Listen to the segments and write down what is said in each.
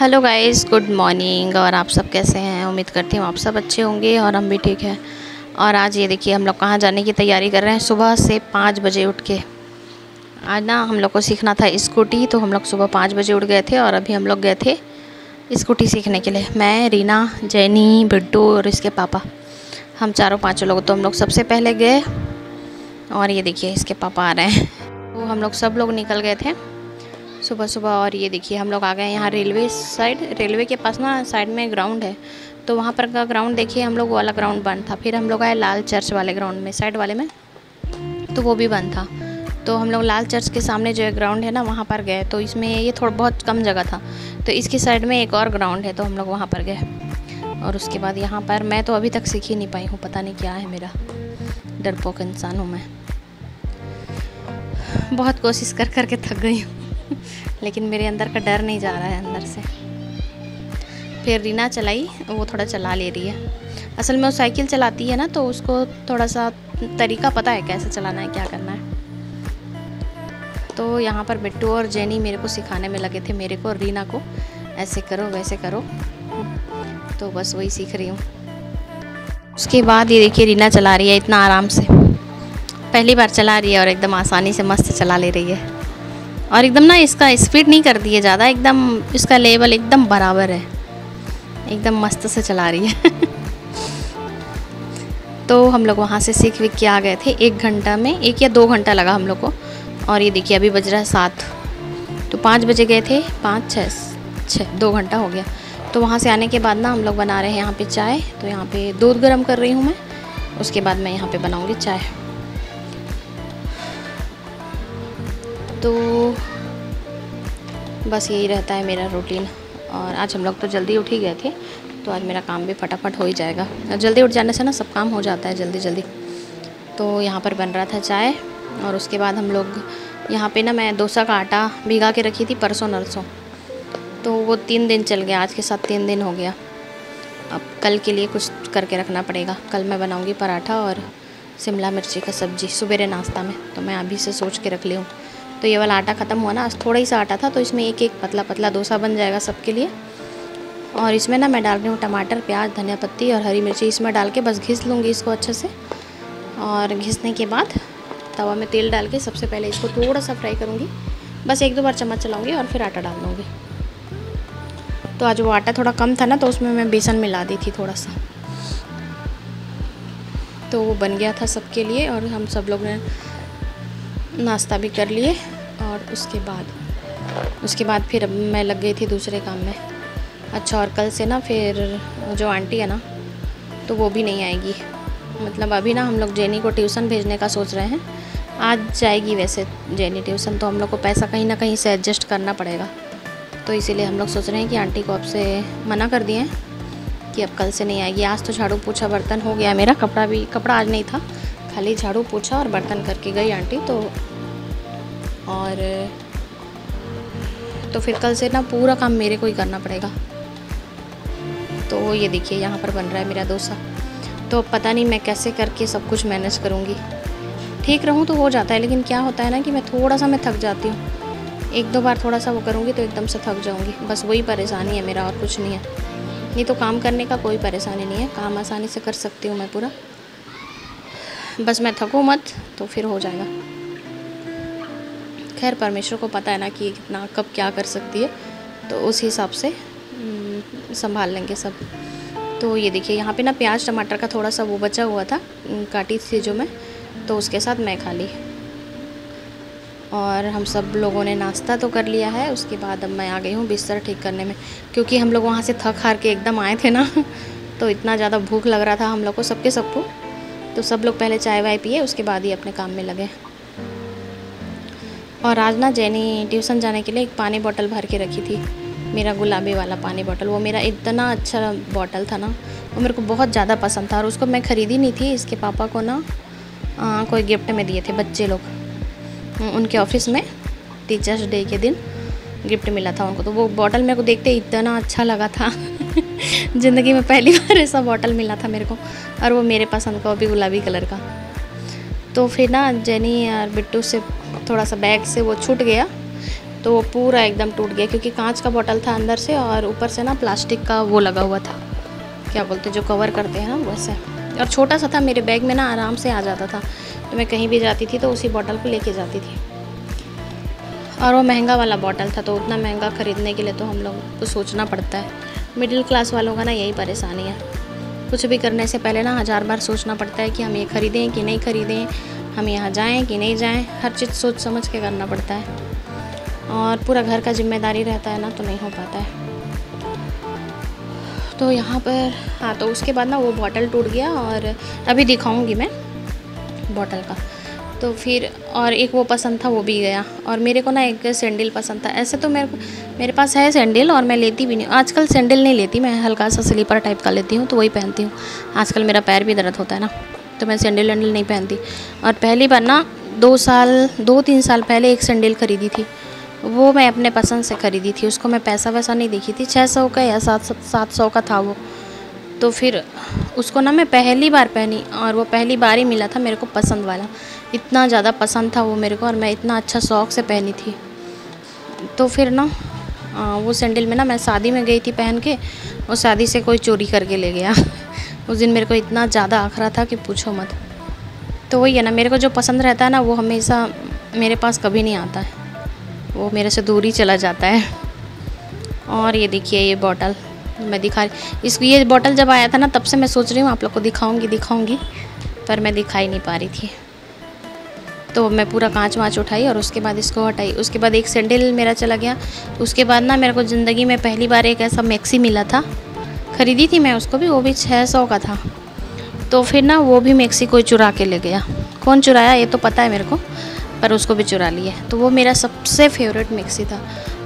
Hello guys, good morning. और आप सब कैसे हैं? उम्मीद करती हूँ आप सब अच्छे होंगे और हम भी ठीक हैं। और आज ये देखिए, हम लोग कहाँ जाने की तैयारी कर रहे हैं? सुबह से पाँच बजे उठ के। आज ना हम लोग को सीखना था स्कूटी तो हम लोग सुबह पाँच बजे उठ गए थे और अभी हम लोग गए थे स्कूटी सीखने के लिए। मैं, रीना, जैनी, बिड्डू और इसके पापा। हम चारों पाँचों लोग तो हम लोग सबसे पहले गए और ये देखिए, इसके पापा आ रहे हैं। तो हम लोग सब लोग निकल गए थे। सुबह सुबह और ये देखिए, हम लोग आ गए यहाँ रेलवे साइड। रेलवे के पास ना साइड में ग्राउंड है तो वहाँ पर का ग्राउंड देखिए, हम लोग वाला ग्राउंड बंद था। फिर हम लोग आए लाल चर्च वाले ग्राउंड में, साइड वाले में तो वो भी बंद था। तो हम लोग लाल चर्च के सामने जो ग्राउंड है ना, वहाँ पर गए तो इसमें ये थोड़ा बहुत कम जगह था। तो इसके साइड में एक और ग्राउंड है तो हम लोग वहाँ पर गए। और उसके बाद यहाँ पर मैं तो अभी तक सीख ही नहीं पाई हूँ, पता नहीं क्या है मेरा। डरपोक इंसान हूँ मैं। बहुत कोशिश कर कर के थक गई हूँ। लेकिन मेरे अंदर का डर नहीं जा रहा है अंदर से। फिर रीना चलाई, वो थोड़ा चला ले रही है। असल में वो साइकिल चलाती है ना तो उसको थोड़ा सा तरीका पता है कैसे चलाना है, क्या करना है। तो यहाँ पर बिट्टू और जेनी मेरे को सिखाने में लगे थे, मेरे को और रीना को। ऐसे करो, वैसे करो। तो बस वही सीख रही हूँ। उसके बाद ये देखिए, रीना चला रही है इतना आराम से। पहली बार चला रही है और एकदम आसानी से मस्त चला ले रही है। और एकदम ना इसका स्पीड नहीं कर दी है ज़्यादा, एकदम इसका लेवल एकदम बराबर है। एकदम मस्त से चला रही है। तो हम लोग वहाँ से सीख विक के आ गए थे, एक घंटा में, एक या दो घंटा लगा हम लोग को। और ये देखिए, अभी बज रहा है सात। तो पाँच बजे गए थे, पाँच छः छः दो घंटा हो गया। तो वहाँ से आने के बाद ना हम लोग बना रहे हैं यहाँ पे चाय। तो यहाँ पे दूध गर्म कर रही हूँ मैं, उसके बाद मैं यहाँ पे बनाऊँगी चाय। तो बस यही रहता है मेरा रूटीन और आज हम लोग तो जल्दी उठ ही गए थे तो आज मेरा काम भी फटाफट हो ही जाएगा। जल्दी उठ जाने से ना सब काम हो जाता है जल्दी जल्दी। तो यहाँ पर बन रहा था चाय, और उसके बाद हम लोग, यहाँ पे ना मैं डोसा का आटा भिगा के रखी थी परसों नरसों। तो वो तीन दिन चल गया, आज के साथ तीन दिन हो गया। अब कल के लिए कुछ करके रखना पड़ेगा। कल मैं बनाऊँगी पराठा और शिमला मिर्ची का सब्ज़ी, सुबेरे नाश्ता में। तो मैं अभी से सोच के रख ली हूँ। तो ये वाला आटा ख़त्म हुआ ना, आज थोड़ा ही सा आटा था तो इसमें एक एक पतला पतला डोसा बन जाएगा सबके लिए। और इसमें ना मैं डाल रही हूँ टमाटर, प्याज, धनिया पत्ती और हरी मिर्ची, इसमें डाल के बस घिस लूँगी इसको अच्छे से। और घिसने के बाद तवा में तेल डाल के सबसे पहले इसको थोड़ा सा फ्राई करूँगी। बस एक दो बार चम्मच चलाऊँगी और फिर आटा डाल दूँगी। तो आज वो आटा थोड़ा कम था ना तो उसमें मैं बेसन मिला दी थी थोड़ा सा। तो वो बन गया था सबके लिए और हम सब लोग ने नाश्ता भी कर लिए और उसके बाद उसके बाद फिर मैं लग गई थी दूसरे काम में। अच्छा और कल से ना फिर जो आंटी है ना तो वो भी नहीं आएगी। मतलब अभी ना हम लोग जेनी को ट्यूशन भेजने का सोच रहे हैं। आज जाएगी वैसे जेनी ट्यूशन तो हम लोग को पैसा कहीं ना कहीं से एडजस्ट करना पड़ेगा। तो इसीलिए हम लोग सोच रहे हैं कि आंटी को अब से मना कर दिए कि अब कल से नहीं आएगी। आज तो झाड़ू पूछा बर्तन हो गया, मेरा कपड़ा भी, कपड़ा आज नहीं था। खाली झाड़ू पूछा और बर्तन करके गई आंटी तो और तो फिर कल से ना पूरा काम मेरे को ही करना पड़ेगा। तो ये देखिए, यहाँ पर बन रहा है मेरा डोसा। तो पता नहीं मैं कैसे करके सब कुछ मैनेज करूँगी। ठीक रहूँ तो हो जाता है, लेकिन क्या होता है ना कि मैं थोड़ा सा मैं थक जाती हूँ। एक दो बार थोड़ा सा वो करूँगी तो एकदम से थक जाऊँगी। बस वही परेशानी है मेरा और कुछ नहीं है। नहीं तो काम करने का कोई परेशानी नहीं है। काम आसानी से कर सकती हूँ मैं पूरा। बस मैं थकूँ मत तो फिर हो जाएगा। खैर, परमेश्वर को पता है ना कि कितना, कब क्या कर सकती है तो उस हिसाब से संभाल लेंगे सब। तो ये देखिए, यहाँ पे ना प्याज, टमाटर का थोड़ा सा वो बचा हुआ था काटी थी जो मैं तो उसके साथ मैं खा ली। और हम सब लोगों ने नाश्ता तो कर लिया है, उसके बाद अब मैं आ गई हूँ बिस्तर ठीक करने में, क्योंकि हम लोग वहाँ से थक हार के एकदम आए थे ना तो इतना ज़्यादा भूख लग रहा था हम लोग को, सबके सबको। तो सब लोग पहले चाय वाय पिए उसके बाद ही अपने काम में लगे। और आज ना जैनी ट्यूशन जाने के लिए एक पानी बॉटल भर के रखी थी मेरा गुलाबी वाला पानी बॉटल वो मेरा इतना अच्छा बॉटल था ना वो मेरे को बहुत ज़्यादा पसंद था और उसको मैं ख़रीदी नहीं थी इसके पापा को ना आ, कोई गिफ्ट में दिए थे बच्चे लोग। उनके ऑफ़िस में टीचर्स डे के दिन। गिफ्ट मिला था उनको तो वो बॉटल मेरे को देखते इतना अच्छा लगा था। ज़िंदगी में पहली बार ऐसा बॉटल मिला था मेरे को, और वो मेरे पसंद का, वो भी गुलाबी कलर का। तो फिर ना, जेनी और बिट्टू से थोड़ा सा बैग से वो छूट गया तो वो पूरा एकदम टूट गया, क्योंकि कांच का बॉटल था अंदर से और ऊपर से ना प्लास्टिक का वो लगा हुआ था। क्या बोलते जो कवर करते हैं ना, वैसे। और छोटा सा था, मेरे बैग में ना आराम से आ जाता था। तो मैं कहीं भी जाती थी तो उसी बॉटल को लेके जाती थी। और वो महँगा वाला बॉटल था तो उतना महँगा ख़रीदने के लिए तो हम लोग को सोचना पड़ता है। मिडिल क्लास वालों का ना यही परेशानी है। कुछ भी करने से पहले ना हज़ार बार सोचना पड़ता है कि हम ये ख़रीदें कि नहीं ख़रीदें, हम यहाँ जाएँ कि नहीं जाएँ, हर चीज़ सोच समझ के करना पड़ता है। और पूरा घर का ज़िम्मेदारी रहता है ना तो नहीं हो पाता है। तो यहाँ पर हाँ तो उसके बाद ना वो बॉटल टूट गया और अभी दिखाऊँगी मैं बॉटल का। तो फिर और एक वो पसंद था, वो भी गया। और मेरे को ना एक सैंडल पसंद था। ऐसे तो मेरे को, मेरे पास है सैंडल और मैं लेती भी नहीं। आजकल सैंडल नहीं लेती, मैं हल्का सा स्लीपर टाइप का लेती हूँ तो वही पहनती हूँ। आजकल मेरा पैर भी दर्द होता है ना तो मैं सैंडल वैंडल नहीं पहनती। और पहली बार ना, दो साल, दो तीन साल पहले एक सैंडल ख़रीदी थी। वो मैं अपने पसंद से ख़रीदी थी, उसको मैं पैसा वैसा नहीं देखी थी। छः सौ का या सात सात सौ का था वो। तो फिर उसको ना मैं पहली बार पहनी और वो पहली बार ही मिला था मेरे को पसंद वाला। इतना ज़्यादा पसंद था वो मेरे को और मैं इतना अच्छा शौक़ से पहनी थी। तो फिर ना वो सैंडल में ना मैं शादी में गई थी पहन के और शादी से कोई चोरी करके ले गया। उस दिन मेरे को इतना ज़्यादा आखरा था कि पूछो मत। तो वही है ना, मेरे को जो पसंद रहता है ना, वो हमेशा मेरे पास कभी नहीं आता है। वो मेरे से दूर ही चला जाता है। और ये देखिए ये बॉटल मैं दिखा रही इस ये बॉटल जब आया था ना, तब से मैं सोच रही हूँ, आप लोग को दिखाऊँगी दिखाऊँगी, पर मैं दिखाई नहीं पा रही थी। तो मैं पूरा कांच वाँच उठाई और उसके बाद इसको हटाई। उसके बाद एक सैंडल मेरा चला गया। उसके बाद ना मेरे को ज़िंदगी में पहली बार एक ऐसा मैक्सी मिला था। ख़रीदी थी मैं उसको भी, वो भी छः सौ का था। तो फिर ना वो भी मैक्सी कोई चुरा के ले गया। कौन चुराया, ये तो पता है मेरे को, पर उसको भी चुरा लिया तो वो मेरा सबसे फेवरेट मिक्सी था।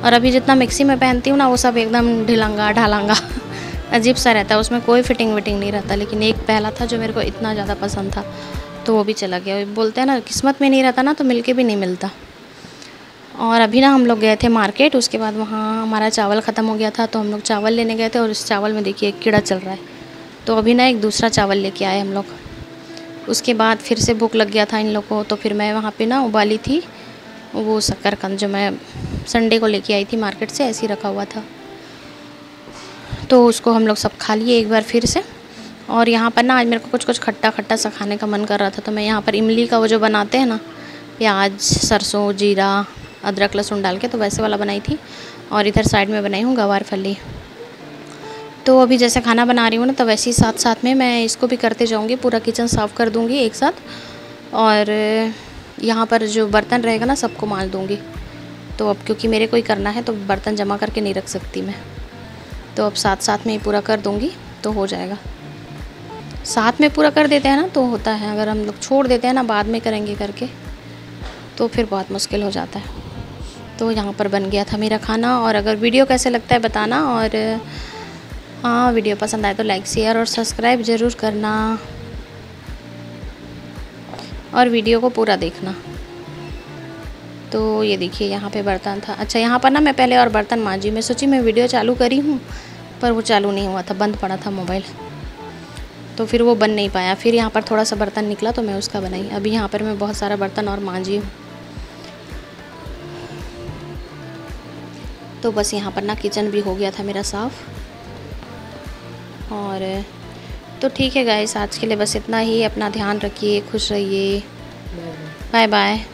और अभी जितना मिक्सी में पहनती हूँ ना, वो सब एकदम ढिलंगा, ढालंगा, अजीब सा रहता है। उसमें कोई फिटिंग विटिंग नहीं रहता, लेकिन एक पहला था जो मेरे को इतना ज़्यादा पसंद था तो वो भी चला गया। बोलते हैं ना, किस्मत में नहीं रहता ना तो मिल भी नहीं मिलता। और अभी ना हम लोग गए थे मार्केट उसके बाद वहाँ हमारा चावल ख़त्म हो गया था तो हम लोग चावल लेने गए थे, और इस चावल में देखिए एक कीड़ा चल रहा है। तो अभी ना एक दूसरा चावल लेके आए हम लोग। उसके बाद फिर से भूख लग गया था इन लोग को तो फिर मैं वहाँ पे ना उबाली थी, वो शक्करकंद जो मैं संडे को लेके आई थी मार्केट से, ऐसे ही रखा हुआ था। तो उसको हम लोग सब खा लिए एक बार फिर से। और यहाँ पर ना, आज मेरे को कुछ कुछ खट्टा खट्टा सा खाने का मन कर रहा था तो मैं यहाँ पर इमली का वो जो बनाते हैं ना, प्याज, सरसों, जीरा, अदरक, लहसुन डाल के तो वैसे वाला बनाई थी। और इधर साइड में बनाई हूँ गवार फली। तो अभी जैसे खाना बना रही हूँ ना तो वैसे ही साथ साथ में मैं इसको भी करते जाऊँगी, पूरा किचन साफ़ कर दूँगी एक साथ। और यहाँ पर जो बर्तन रहेगा ना, सबको माल दूँगी। तो अब क्योंकि मेरे को ही करना है तो बर्तन जमा करके नहीं रख सकती मैं। तो अब साथ साथ में ही पूरा कर दूँगी तो हो जाएगा। साथ में पूरा कर देते हैं ना तो होता है, अगर हम लोग छोड़ देते हैं ना बाद में करेंगे करके तो फिर बहुत मुश्किल हो जाता है। तो यहाँ पर बन गया था मेरा खाना और अगर वीडियो कैसे लगता है बताना और हाँ वीडियो पसंद आए तो लाइक, शेयर और सब्सक्राइब ज़रूर करना। और वीडियो को पूरा देखना। तो ये देखिए यहाँ पे बर्तन था। अच्छा यहाँ पर ना मैं पहले और बर्तन मांझी मैं सोची मैं वीडियो चालू करी हूँ पर वो चालू नहीं हुआ था बंद पड़ा था मोबाइल। तो फिर वो बन नहीं पाया। फिर यहाँ पर थोड़ा सा बर्तन निकला तो मैं उसका बनाई। अभी यहाँ पर मैं बहुत सारा बर्तन और मांझी हूँ। तो बस यहाँ पर ना किचन भी हो गया था मेरा साफ़। और तो ठीक है गाइस आज के लिए बस इतना ही। अपना ध्यान रखिए खुश रहिए। Bye bye